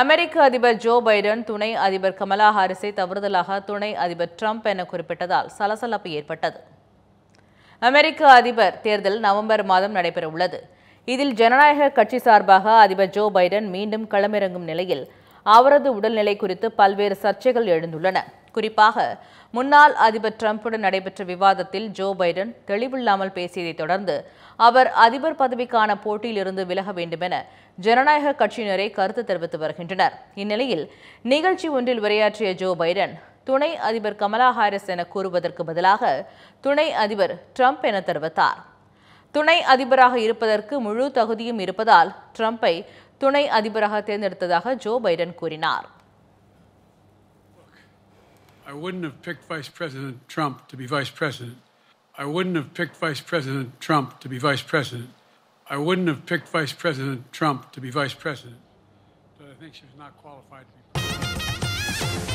அமெரிக்க அதிபர் Joe Biden துணை அதிபர் கமலா ஹாரிஸை தவறுதலாக துணை அதிபர் ட்ரம்ப் என குறிப்பிட்டதால் சலசலப்பு ஏற்பட்டது. அமெரிக்க அதிபர் தேர்தல் நவம்பர் மாதம் நடைபெறவுள்ளது. இதில் ஜனநாயக கட்சி சார்பாக அதிபர் ஜோ பைடன் மீண்டும் களமிறங்கும் நிலையில் அவரது உடல்நிலை குறித்து பல்வேறு சர்ச்சைகள் எழுந்துள்ளன. குறிப்பாக முன்னாள் அதிபர் டிரம்புடன் நடைபெற்ற விவாதத்தில் ஜோ பைடன் தெளிவில்லாமல் பேசியதைத் தொடர்ந்து அவர் அதிபர் பதவிக்கான போட்டியிலிருந்து விலக வேண்டுமென ஜனநாயக கட்சியினரை கருத்து தெரிவித்து வருகின்றனர். இந்நிலையில் நிகழ்ச்சி ஒன்றில் உரையாற்றிய ஜோ பைடன் துணை அதிபர் கமலா ஹாரிஸ் என கூறுவதற்கு பதிலாக துணை அதிபர் ட்ரம்ப் என தெரிவித்தார். துணை அதிபராக இருப்பதற்கு முழு தகுதியும் இருப்பதால் ட்ரம்பை துணை அதிபராக தேர்ந்தெடுத்ததாக ஜோ பைடன் கூறினார் I wouldn't have picked Vice President Trump to be Vice President. I wouldn't have picked Vice President Trump to be Vice President. I wouldn't have picked Vice President Trump to be Vice President. But I think she was not qualified to be.